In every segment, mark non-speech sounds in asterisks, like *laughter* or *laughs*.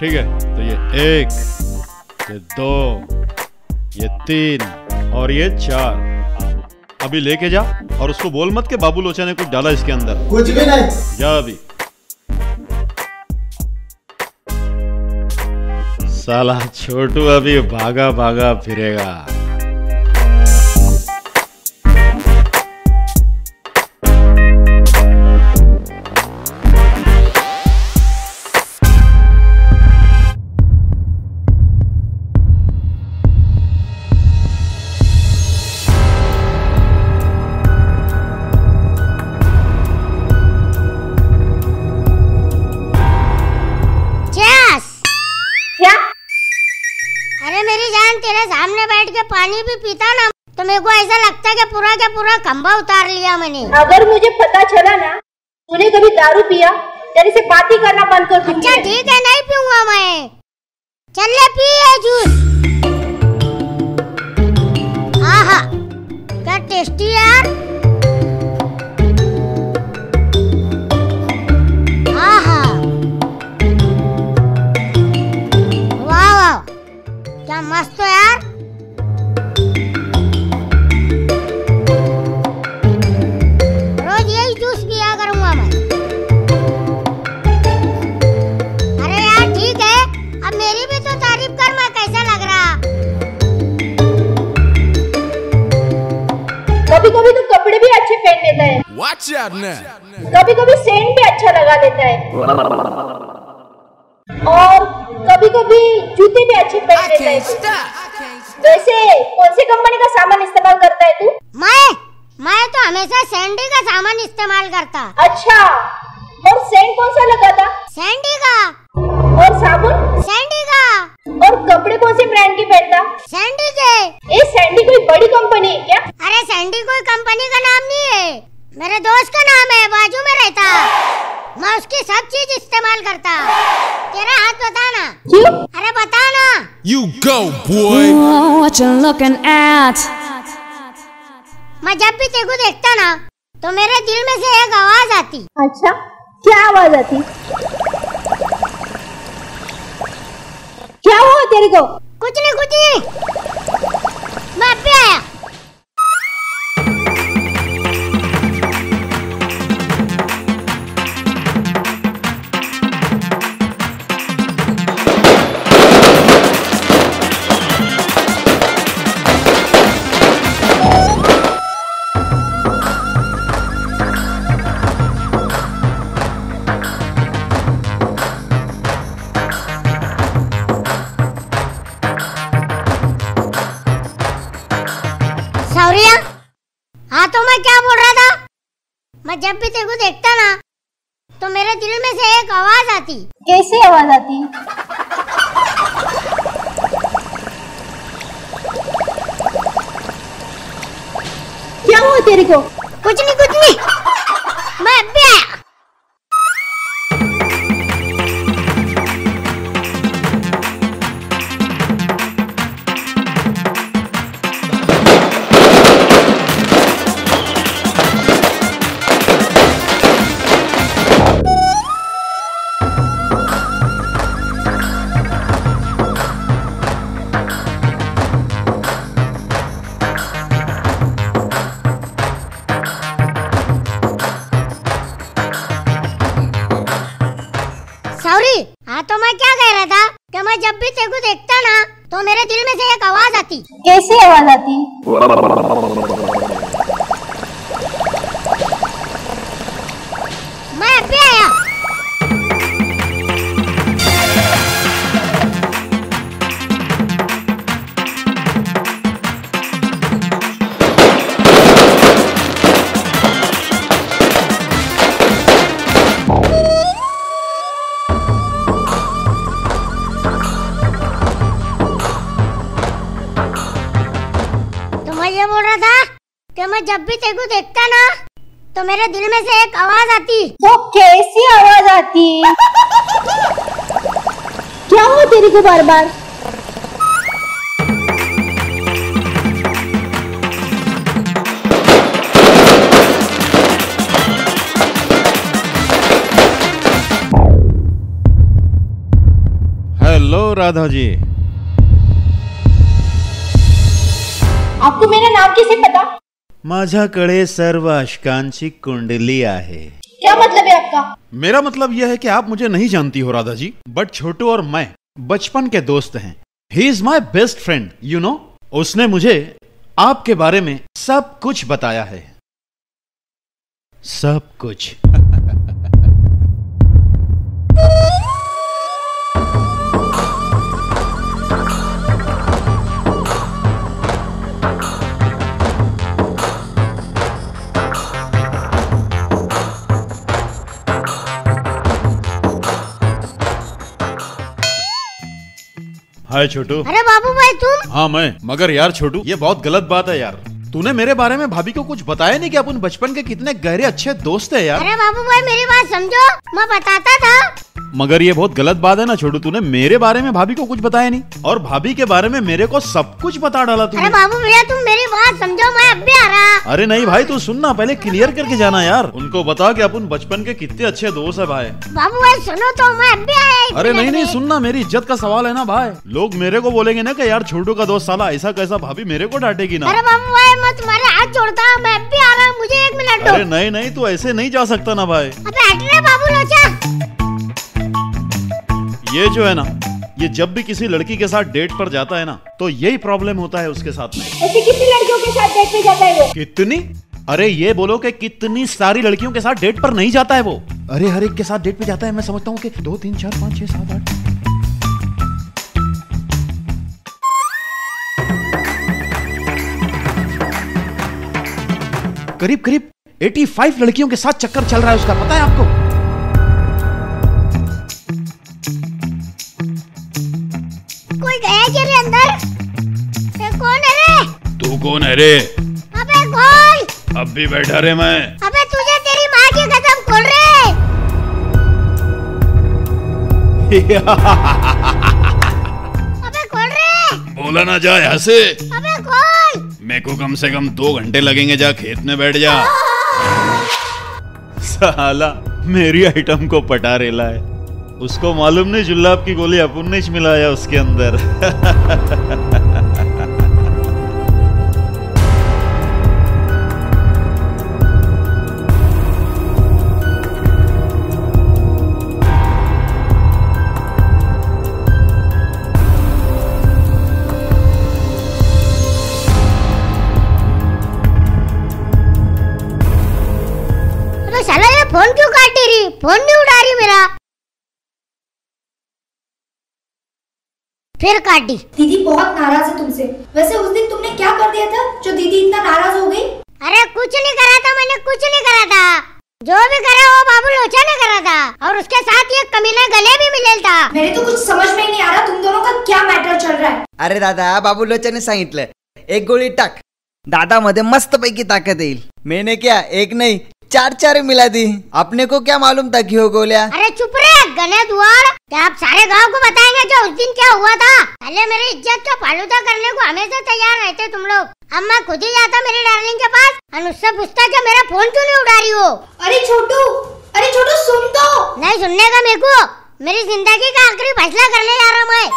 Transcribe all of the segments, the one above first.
ठीक है? तो ये एक ये दो ये तीन और ये चार। अभी लेके जा और उसको बोल मत के बाबू लोचा ने कुछ डाला इसके अंदर। कुछ भी नहीं। जा अभी। साला छोटू अभी भागा भागा फिरेगा। बैठ के पानी भी पीता ना तो मेरे को ऐसा लगता है कि पूरा का पूरा खंबा उतार लिया मैंने। अगर मुझे पता चला ना तूने कभी दारू पिया? तेरे से बात ही करना बंद कर अच्छा ठीक है नहीं पीऊँगा मैं। चल ले पी ये जूस। आहा क्या टेस्टी है? लेता है। Watch out now. कभी कभी सेंट भी अच्छा लगा लेता है। और कभी कभी जूते भी अच्छे पहन लेता है। तू। वैसे कौन सी कंपनी का सामान इस्तेमाल करता है तू? मैं? मैं तो हमेशा सैंडी का सामान इस्तेमाल करता। अच्छा और सेंट कौन सा लगाता सैंडी का और साबुन सैंडी का और कपड़े कौन से ब्रांड के पहनता सैंडी के ये सैंडी कोई बड़ी कंपनी है क्या अरे सैंडी कोई कंपनी का नाम नहीं है मेरे दोस्त का नाम है बाजू में रहता मैं उसकी सब चीज़ इस्तेमाल करता तेरा हाथ बताना क्यों अरे बताना You go, boy. Oh, what you looking at? मैं जब भी तेरे को देखता ना तो मेरे दिल में से एक आवाज़ आती अच्छा क्या आवाज़ आती क्या हुआ तेरे को कुछ नहीं कुछ नहीं जब भी तेरे को देखता ना तो मेरे दिल में से एक आवाज़ आती। कैसी आवाज़ आती? क्या हुआ तेरे को? कुछ नहीं कुछ नहीं। मैं अभी आया। कि तेरे को देखता ना तो मेरे दिल में से एक आवाज़ आती। कैसी आवाज़ आती? *laughs* जब भी तेको देखता ना तो मेरे दिल में से एक आवाज़ आती। तो कैसी आवाज़ आती? क्या हुआ तेरे को बार बार हेलो राधा जी। आपको मेरा नाम कैसे पता? माझ्याकडे सर्व अशकांची कुंडली आहे. क्या मतलब है आपका? मेरा मतलब यह है कि आप मुझे नहीं जानती हो राधा जी बट छोटू और मैं बचपन के दोस्त हैं। He is my best friend you know उसने मुझे आपके बारे में सब कुछ बताया है। सब कुछ। हाय छोटू। अरे बाबू भाई तुम? हाँ मैं। मगर यार छोटू ये बहुत गलत बात है यार। तूने मेरे बारे में भाभी को कुछ बताया नहीं कि अपन बचपन के कितने गहरे अच्छे दोस्त है यार? अरे बाबू भाई मेरी बात समझो। मैं बताता था। मगर ये बहुत गलत बात है ना छोटू। तूने मेरे बारे में भाभी को कुछ बताया नहीं। और भाभी के बारे में मेरे को सब कुछ बता डाला अरे बाबू भैया तुम मेरी बात समझो मैं अब भी आ रहा। अरे नहीं भाई तू सुनना पहले क्लियर करके जाना यार। उनको बता कि अपन बचपन के कितने अच्छे दोस्त है भाई। बाबू भाई सुनो तो मैं अब भी आया अरे नहीं नहीं सुनना मेरी इज़्ज़त का सवाल है ना भाई। लोग मेरे को बोलेंगे ना कि यार छोटू का दोस्त साला ऐसा कैसा भाभी मेरे को डांटेगी ना। अरे बाबू भाई मैं तुम्हारे हाथ जोड़ता हूँ मैं भी आ रहा हूँ मुझे एक मिनट दो। अरे नहीं नहीं तू ऐसे नहीं जा सकता ना भाई। अबे हट रे बाबू लोचा। ये जो है ना ये जब भी किसी लड़की के साथ डेट पर जाता है ना तो यही प्रॉब्लम होता है उसके साथ में। ऐसे कितनी लड़कियों के साथ डेट पे जाता है वो? कितनी? अरे ये बोलो कि कितनी सारी लड़कियों के साथ डेट पर नहीं जाता है वो। अरे हर एक के साथ डेट पे जाता है मैं समझता हूँ कि दो तीन चार पाँच छह सात आठ। करीब करीब 85 लड़कियों के साथ चक्कर चल रहा है उसका। पता है आपको? कोई गया क्या रे अंदर? ये कौन है रे? तू कौन है रे? अबे खोल अब भी बैठा रे मैं। अबे तुझे तेरी माँ की कसम खोल रे। *laughs* अबे खोल रे। बोला ना जा यहाँ से। अबे खोल मेरे को कम से कम दो घंटे लगेंगे जा खेत में बैठ जा। साला, मेरी आइटम को पटा रेला है। उसको मालूम नहीं, जुल्लाब की गोली अपन ने मिलाया उसके अंदर। *laughs* अबे साला ये फ़ोन क्यों काट रही फ़ोन नहीं उठा रही मेरा। फिर काट दी। दीदी बहुत नाराज़ है तुमसे। वैसे उस दिन तुमने क्या कर दिया था जो दीदी इतना नाराज़ हो गई? अरे कुछ नहीं करा था मैंने कुछ नहीं करा था। जो भी करा वो बाबू लोचा ने करा था। और उसके साथ ये कमीना गले भी मिलेल था। मेरे तो कुछ समझ में ही नहीं आ रहा तुम दोनों का क्या मैटर चल रहा है। अरे दादा बाबू लोचाने सांगितलं। एक गोळी टाक। दादा मध्ये मस्त पैकी ताकद येईल। मैंने क्या एक नहीं चार चार मिला दी। अपने को क्या मालूम था कि हो गोलिया? अरे चुप रे गने दुआर। क्या आप सारे गाँव को बताएँगे जो उस दिन क्या हुआ था? पहले मेरी इज़्ज़त का फालूदा करने को हमेशा तैयार रहते तुम लोग। अब मैं खुद ही जाता मेरी डार्लिंग के पास। और उससे पूछता कि मेरा फ़ोन क्यों नहीं उठा रही हो? अरे छोटू अरे छोटू सुन तो। नहीं सुनने का मेरे को। मेरी ज़िंदगी का आखिरी फैसला करने जा रहा हूँ मैं।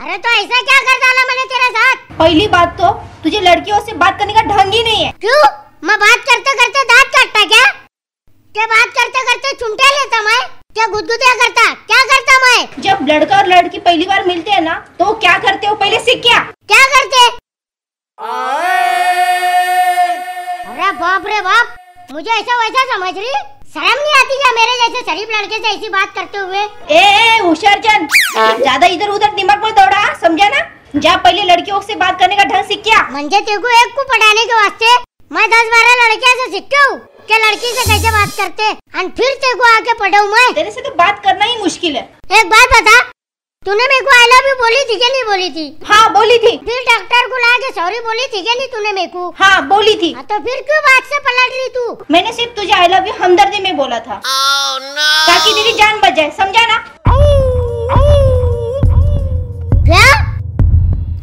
अरे तो ऐसा क्या कर डाला मैंने तेरे साथ? पहली बात तो तुझे लड़कियों से बात करने का ढंग ही नहीं है। क्यों? मैं बात करते करते दांत काटता क्या? क्या बात करते करते चुमटे लेता मैं? क्या गुदगुदिया करता? क्या करता मैं? जब लड़का और लड़की पहली बार मिलते हैं ना तो क्या करते हो पहले सीख क्या? क्या करते? अरे बाप रे बाप मुझे ऐसा वैसा समझ रही? शर्म नहीं आती क्या मेरे जैसे शरीफ लड़के से ऐसी बात करते हुए? ए ए होशियार चंद ज़्यादा इधर उधर दिमाग में दौड़ा समझा ना? जा पहले लड़कियों से बात करने का ढंग सीख क्या? मंजे तेरे को एक को पढ़ाने के वास्ते मैं दस बारह लड़कियों से सीखता हूँ। क्या लड़की से कैसे बात करते? और फिर तेरे को आके पढ़ाऊँ मैं? तेरे से तो बात करना ही मुश्किल है। एक बात बता तूने मेरे को आई लव यू बोली थी क्या नहीं बोली थी? हाँ बोली थी। फिर डॉक्टर को ला के सॉरी बोली थी क्या नहीं तूने मेरे को? हाँ बोली थी। हाँ, तो फिर क्यों बात से पलट रही तू? मैंने सिर्फ़ तुझे आई लव यू हमदर्दी में बोला था। ताकि तेरी जान बच जाए समझा ना? क्या?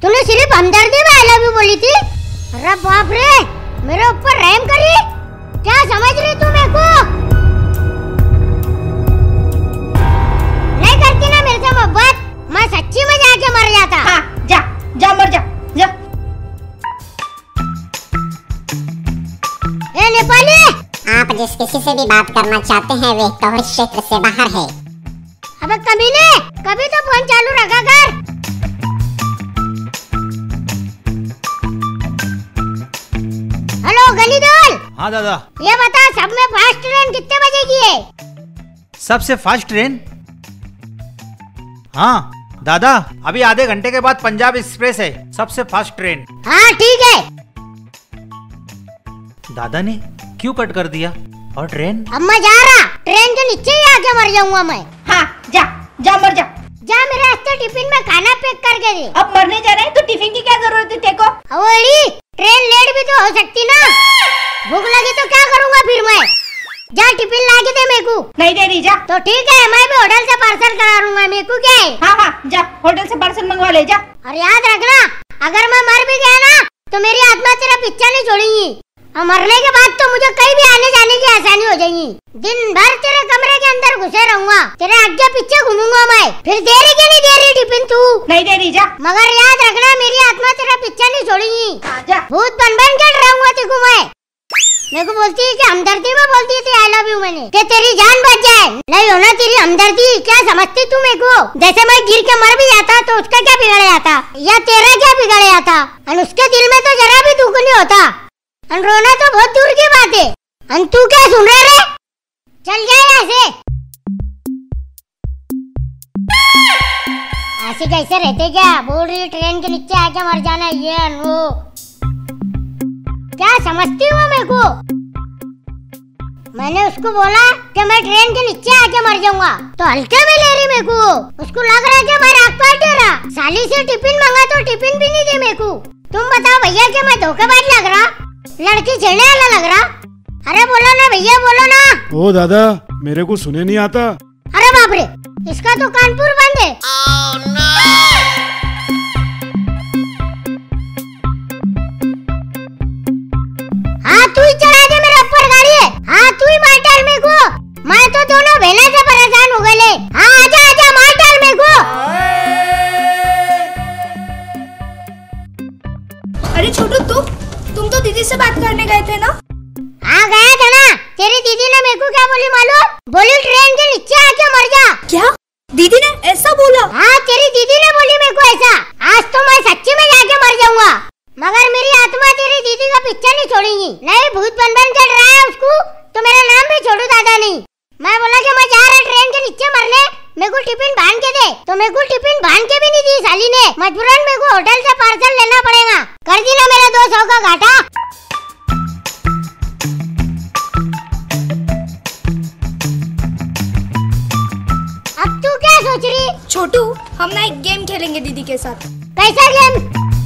तूने सिर्फ़ हमदर्दी में आई लव यू बोली थी? अरे बाप रे मेरे ऊपर रहम करी? क्या समझ रही तू मेरे को? नहीं करती ना मेरे से मोहब्बत मैं सच्ची में जाके मर जाता। हाँ जा जा मर जा जा। ए नेपाली! आप जिस किसी से भी बात करना चाहते हैं वे तोहर क्षेत्र से बाहर है। अबे कमीने कभी तो फ़ोन चालू रखा कर। हेलो गली दौल। हाँ दादा। ये बता सब में फास्ट ट्रेन कितने बजे की है? सबसे फास्ट ट्रेन? हाँ दादा अभी आधे घंटे के बाद पंजाब एक्सप्रेस है सबसे फास्ट ट्रेन। हाँ ठीक है। दादा ने क्यों कट कर दिया? और ट्रेन? अब मैं जा रहा ट्रेन के नीचे ही आके मर जाऊँगा मैं। हाँ जा जा मर जा। जा मेरे रास्ते टिफ़िन में खाना पैक करके दे। अब मरने जा रहे हैं तो टिफ़िन की क्या ज़रूरत है तेको अवली ट्रेन लेट भी तो हो सकती ना। भूख लगी तो क्या करूँगा फिर मैं? जा टिफ़िन ला के दे मेरे को। नहीं दे रही जा। तो ठीक है मैं भी होटल से पार्सल करा लूँगा मेरे को क्या है? हाँ हाँ जा होटल से पार्सल मंगवा ले जा। और याद रखना अगर मैं मर भी गया ना तो मेरी आत्मा तेरा पीछा नहीं छोड़ेगी। और मरने के बाद तो मुझे कहीं भी आने जाने की आसानी हो जाएगी। दिन भर तेरे कमरे के अंदर घुसे रहूँगा। तेरे आगे पीछे घूमूँगा मैं। फिर दे रही क्या नहीं दे रही टिफ़िन तू। नहीं दे रही जा। मगर याद रखना मेरी आत्मा तेरा पीछा नहीं छोड़ेगी। भूत बन बन कर रहूँगा तेको मैं। मेरे को बोलती है कि हमदर्दी में बोलती थी आई लव यू मैंने। कि तेरी जान बच जाए। नहीं होना तेरी हमदर्दी? क्या समझती तू मेरे को? जैसे मैं गिर के मर भी जाता तो उसका क्या बिगड़ जाता? या तेरा क्या बिगड़ जाता? और उसके दिल में तो जरा भी दुख नहीं होता। रोना तो बहुत दूर की बात है। और तू क्या सुन रहा रे? चल जाए यहाँ से। ऐसे कैसे रहते क्या? बोल रही है, ट्रेन के नीचे आके मर जाना ये वो क्या समझती हो मेरे को? मैंने उसको बोला कि मैं ट्रेन के नीचे आके मर जाऊँगा। तो हल्के में ले रही मेरे को। उसको लग रहा है कि मैं राग पाट रहा। साली से टिफ़िन मंगा तो टिफ़िन भी नहीं दी मेरे को। तुम बताओ भैया कि मैं धोखेबाज लग रहा? लड़की छेड़ने वाला लग रहा। अरे बोलो ना भैया बोलो ना। ओ दादा मेरे को सुने नहीं आता। अरे बाप रे इसका तो कानपुर बंद है। हाँ नहीं भूत बन बन कर रहा है उसको। तो मेरा नाम भी छोड़ू दादा नहीं मैं बोला कि मैं जा रहा ट्रेन के नीचे मरने। मेरे को टिफ़िन बाँध के दे। तो मेरे को टिफ़िन बाँध के भी नहीं दी साली ने। मजबूरन मेरे को होटल से पार्सल लेना पड़ेगा। कर दी ना मेरा दो सौ का घाटा। अब तू क्या सोच रही? छोटू हम ना एक गेम खेलेंगे दीदी के साथ। कैसा गेम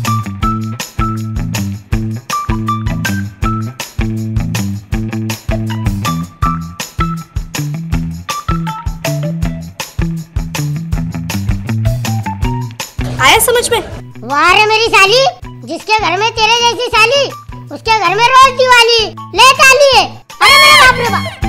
वो आ मेरी साली, जिसके घर में तेरे जैसी साली, उसके घर में रोज दिवाली। ले साली है अरे मेरे बाप रे बाप।